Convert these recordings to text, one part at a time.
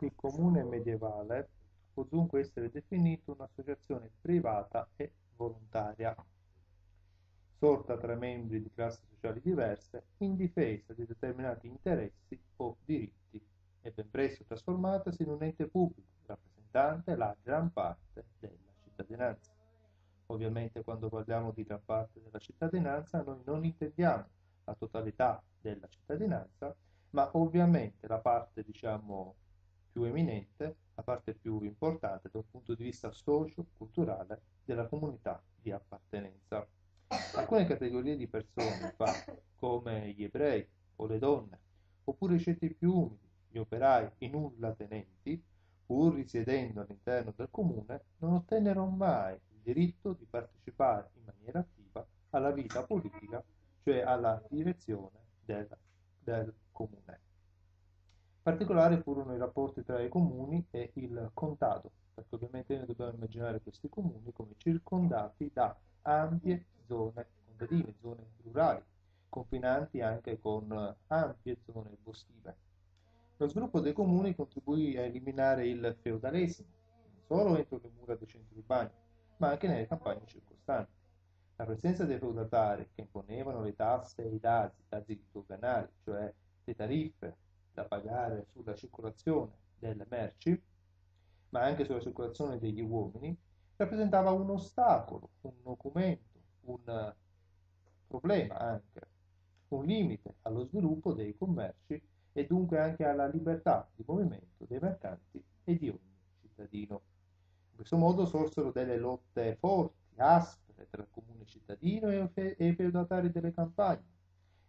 Il comune medievale può dunque essere definito un'associazione privata e volontaria, sorta tra membri di classi sociali diverse in difesa di determinati interessi o diritti e ben presto trasformatasi in un ente pubblico rappresentante la gran parte della cittadinanza. Ovviamente quando parliamo di gran parte della cittadinanza noi non intendiamo la totalità della cittadinanza, ma ovviamente la parte diciamo più eminente, la parte più importante dal punto di vista socio-culturale della comunità di appartenenza. Alcune categorie di persone, infatti, come gli ebrei o le donne, oppure i ceti più umili, gli operai, i nulla tenenti, pur risiedendo all'interno del comune, non ottennero mai il diritto di partecipare in maniera attiva alla vita politica, cioè alla direzione del, del comune. Particolari furono i rapporti tra i comuni e il contado, perché ovviamente noi dobbiamo immaginare questi comuni come circondati da ampie zone contadine, zone rurali, confinanti anche con ampie zone boschive. Lo sviluppo dei comuni contribuì a eliminare il feudalesimo, non solo entro le mura dei centri urbani, ma anche nelle campagne circostanti. La presenza dei feudatari che imponevano le tasse e i dazi, dazi doganali, cioè le tariffe da pagare sulla circolazione delle merci, ma anche sulla circolazione degli uomini, rappresentava un ostacolo, un documento, un problema anche, un limite allo sviluppo dei commerci e dunque anche alla libertà di movimento dei mercanti e di ogni cittadino. In questo modo sorsero delle lotte forti, aspre tra il comune cittadino e i feudatari delle campagne,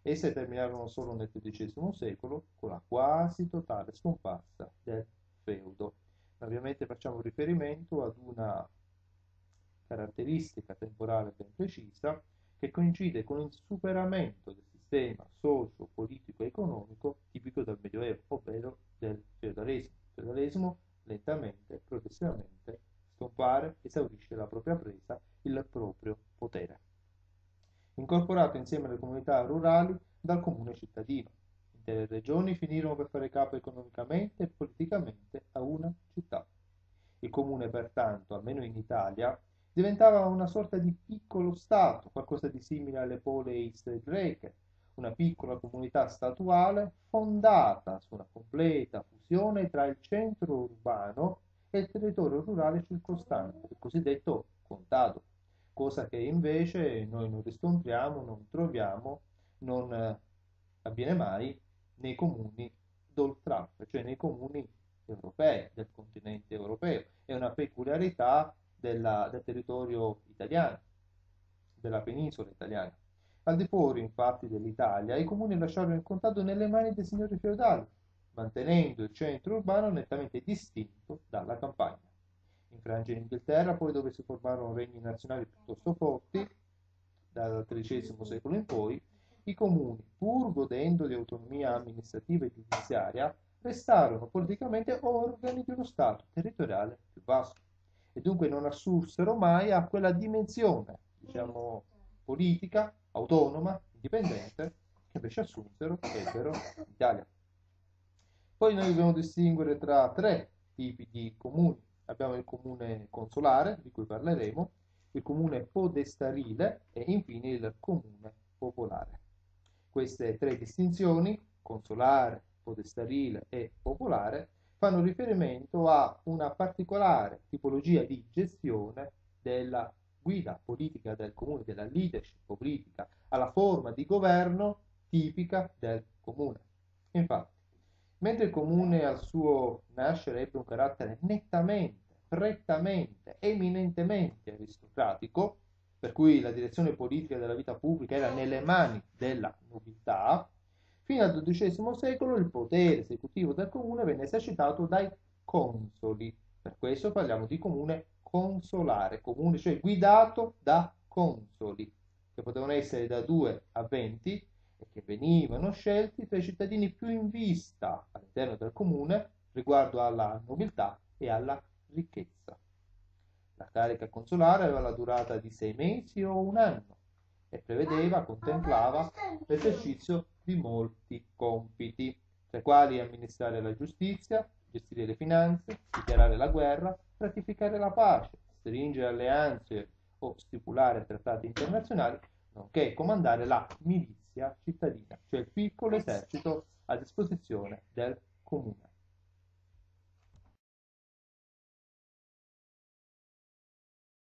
Esse terminarono solo nel XIII secolo con la quasi totale scomparsa del feudo. Ovviamente facciamo riferimento ad una caratteristica temporale ben precisa che coincide con il superamento del sistema socio-politico e economico tipico del Medioevo, ovvero del feudalesimo. Il feudalesimo lentamente, progressivamente scompare, esaurisce la propria presa, il proprio potere incorporato insieme alle comunità rurali dal comune cittadino. Intere regioni finirono per fare capo economicamente e politicamente a una città. Il comune, pertanto, almeno in Italia, diventava una sorta di piccolo Stato, qualcosa di simile alle poleis greche, una piccola comunità statuale fondata su una completa fusione tra il centro urbano e il territorio rurale circostante, il cosiddetto contado cosa che invece noi non riscontriamo, non troviamo, non eh, avviene mai nei comuni d'oltralpe, cioè nei comuni europei, del continente europeo. È una peculiarità della, del territorio italiano, della penisola italiana. Al di fuori, infatti, dell'Italia, i comuni lasciarono il contado nelle mani dei signori feudali, mantenendo il centro urbano nettamente distinto dalla campagna in Francia e in Inghilterra, poi dove si formarono regni nazionali piuttosto forti, dal XIII secolo in poi, i comuni, pur godendo di autonomia amministrativa e giudiziaria, restarono politicamente organi di uno Stato territoriale più vasto e dunque non assursero mai a quella dimensione, diciamo, politica, autonoma, indipendente, che invece assunsero ebbero l'Italia. Poi noi dobbiamo distinguere tra tre tipi di comuni abbiamo il comune consolare, di cui parleremo, il comune podestarile e infine il comune popolare. Queste tre distinzioni, consolare, podestarile e popolare, fanno riferimento a una particolare tipologia di gestione della guida politica del comune, della leadership politica, alla forma di governo tipica del comune. Infatti, Mentre il comune al suo nascere ebbe un carattere nettamente, prettamente, eminentemente aristocratico, per cui la direzione politica della vita pubblica era nelle mani della nobiltà, fino al XII secolo il potere esecutivo del comune venne esercitato dai consoli. Per questo parliamo di comune consolare, comune cioè guidato da consoli, che potevano essere da 2 a 20 e che venivano scelti tra i cittadini più in vista all'interno del comune riguardo alla nobiltà e alla ricchezza. La carica consolare aveva la durata di sei mesi o un anno e prevedeva, contemplava l'esercizio di molti compiti, tra i quali amministrare la giustizia, gestire le finanze, dichiarare la guerra, ratificare la pace, stringere alleanze o stipulare trattati internazionali, nonché comandare la milizia cittadina, cioè il piccolo esercito a disposizione del.